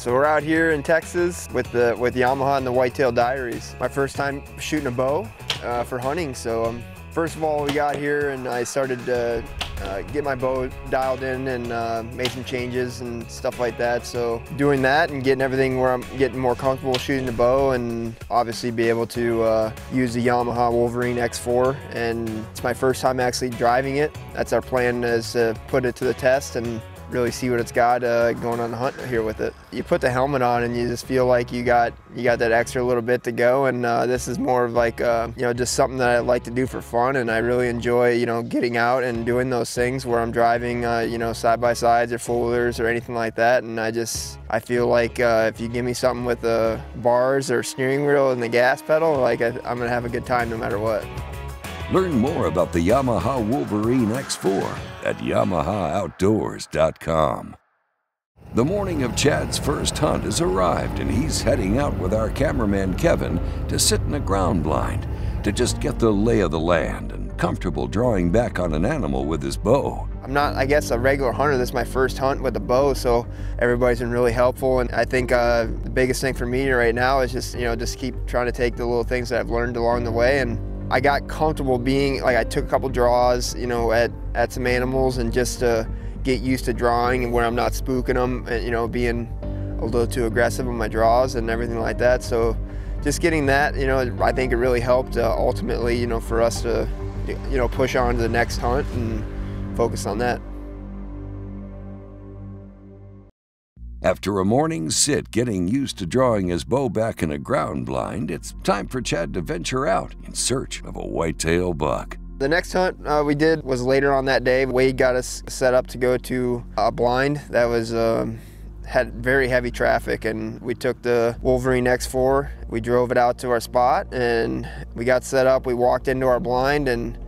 So we're out here in Texas with the with Yamaha and the Whitetail Diaries. My first time shooting a bow uh, for hunting. So um, first of all, we got here and I started to uh, get my bow dialed in and uh, made some changes and stuff like that. So doing that and getting everything where I'm getting more comfortable shooting the bow and obviously be able to uh, use the Yamaha Wolverine X4. And it's my first time actually driving it. That's our plan is to put it to the test and really see what it's got uh, going on the hunt here with it. You put the helmet on and you just feel like you got you got that extra little bit to go. And uh, this is more of like uh, you know just something that I like to do for fun, and I really enjoy you know getting out and doing those things where I'm driving uh, you know side by sides or four wheelers or anything like that. And I just I feel like uh, if you give me something with the bars or steering wheel and the gas pedal, like I, I'm gonna have a good time no matter what. Learn more about the Yamaha Wolverine X4 at YamahaOutdoors.com. The morning of Chad's first hunt has arrived, and he's heading out with our cameraman Kevin to sit in a ground blind to just get the lay of the land and comfortable drawing back on an animal with his bow. I'm not, I guess, a regular hunter. This is my first hunt with a bow, so everybody's been really helpful. And I think uh, the biggest thing for me right now is just, you know, just keep trying to take the little things that I've learned along the way and I got comfortable being like I took a couple draws, you know, at at some animals and just to get used to drawing and where I'm not spooking them, and you know, being a little too aggressive in my draws and everything like that. So just getting that, you know, I think it really helped uh, ultimately, you know, for us to, you know, push on to the next hunt and focus on that. After a morning sit getting used to drawing his bow back in a ground blind, it's time for Chad to venture out in search of a whitetail buck. The next hunt uh, we did was later on that day. Wade got us set up to go to a blind that was um, had very heavy traffic and we took the Wolverine X4. We drove it out to our spot and we got set up. We walked into our blind and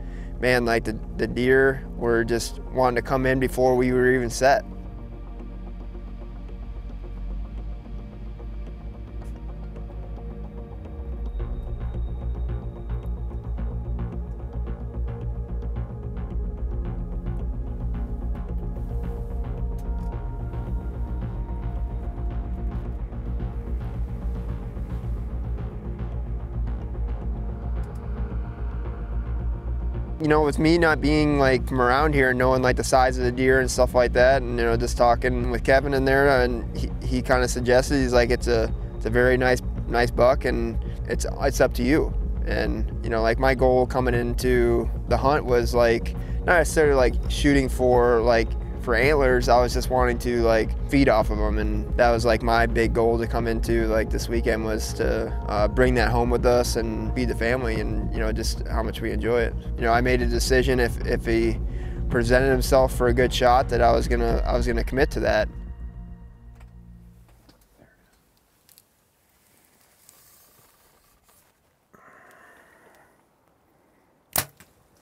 man, like the, the deer were just wanting to come in before we were even set. You know, with me not being like from around here and knowing like the size of the deer and stuff like that, and you know, just talking with Kevin in there, and he, he kind of suggested he's like it's a it's a very nice nice buck, and it's it's up to you. And you know, like my goal coming into the hunt was like not necessarily like shooting for like for antlers, I was just wanting to like feed off of them, and that was like my big goal to come into like this weekend was to uh, bring that home with us and feed the family, and you know just how much we enjoy it. You know, I made a decision if if he presented himself for a good shot that I was gonna I was gonna commit to that.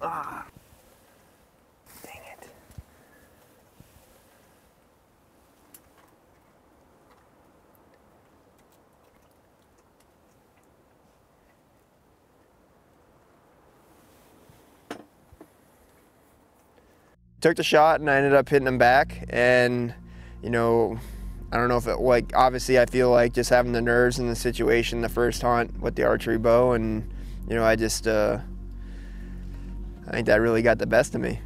Ah. Took the shot and I ended up hitting him back. And, you know, I don't know if it, like, obviously I feel like just having the nerves in the situation, the first hunt with the archery bow. And, you know, I just, uh, I think that really got the best of me.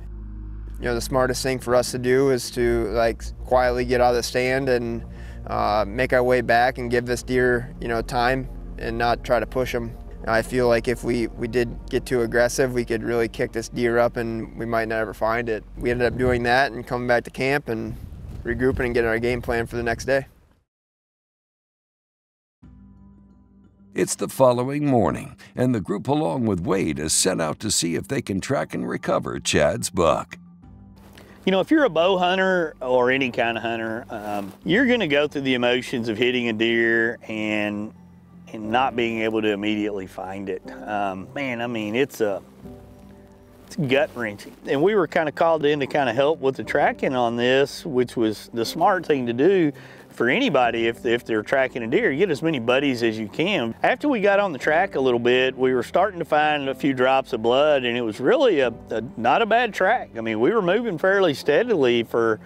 You know, the smartest thing for us to do is to, like, quietly get out of the stand and uh, make our way back and give this deer, you know, time and not try to push him. I feel like if we, we did get too aggressive, we could really kick this deer up and we might not ever find it. We ended up doing that and coming back to camp and regrouping and getting our game plan for the next day. It's the following morning, and the group, along with Wade, is set out to see if they can track and recover Chad's buck. You know, if you're a bow hunter or any kind of hunter, um, you're going to go through the emotions of hitting a deer and and not being able to immediately find it. Um, man, I mean, it's a it's gut wrenching. And we were kind of called in to kind of help with the tracking on this, which was the smart thing to do for anybody if, if they're tracking a deer, get as many buddies as you can. After we got on the track a little bit, we were starting to find a few drops of blood and it was really a, a not a bad track. I mean, we were moving fairly steadily for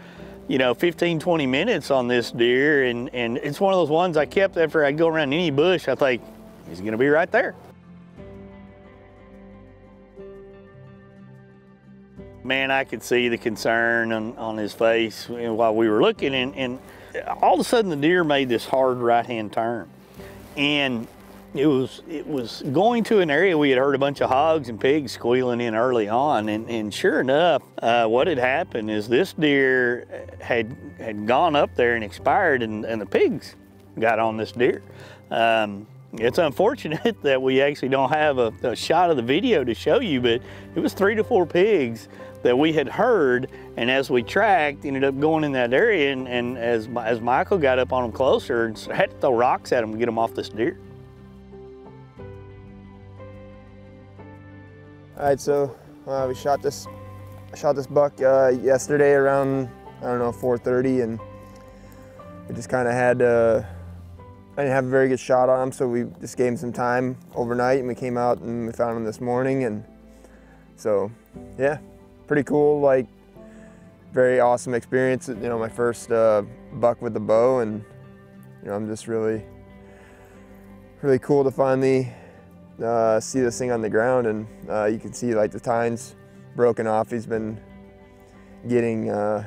you know, 15, 20 minutes on this deer. And, and it's one of those ones I kept after I go around any bush, I think, he's gonna be right there. Man, I could see the concern on, on his face while we were looking and, and all of a sudden the deer made this hard right-hand turn. And it was it was going to an area we had heard a bunch of hogs and pigs squealing in early on and, and sure enough uh, what had happened is this deer had had gone up there and expired and, and the pigs got on this deer um, it's unfortunate that we actually don't have a, a shot of the video to show you but it was three to four pigs that we had heard and as we tracked ended up going in that area and, and as, as Michael got up on them closer had to throw rocks at them to get them off this deer. All right, so uh, we shot this shot this buck uh, yesterday around I don't know 4:30, and we just kind of had uh, I didn't have a very good shot on him, so we just gave him some time overnight, and we came out and we found him this morning, and so yeah, pretty cool. Like very awesome experience. You know, my first uh, buck with the bow, and you know I'm just really really cool to finally uh, see this thing on the ground and uh, you can see like the tines broken off. He's been getting, uh,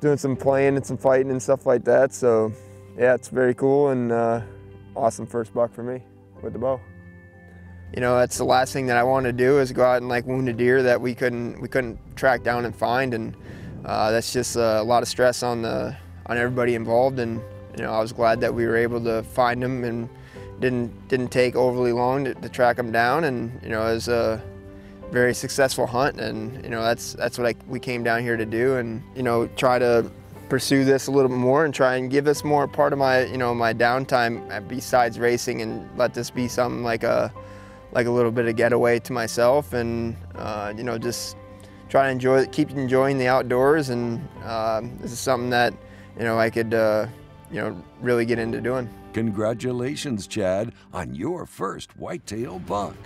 doing some playing and some fighting and stuff like that. So yeah, it's very cool and uh, awesome first buck for me with the bow. You know, that's the last thing that I want to do is go out and like wound a deer that we couldn't we couldn't track down and find, and uh, that's just a lot of stress on the on everybody involved. And you know, I was glad that we were able to find him and didn't didn't take overly long to, to track them down, and you know it was a very successful hunt, and you know that's that's what I, we came down here to do, and you know try to pursue this a little bit more and try and give this more part of my you know my downtime besides racing, and let this be something like a like a little bit of getaway to myself, and uh, you know just try to enjoy keep enjoying the outdoors, and uh, this is something that you know I could uh, you know really get into doing. Congratulations, Chad, on your first whitetail buck.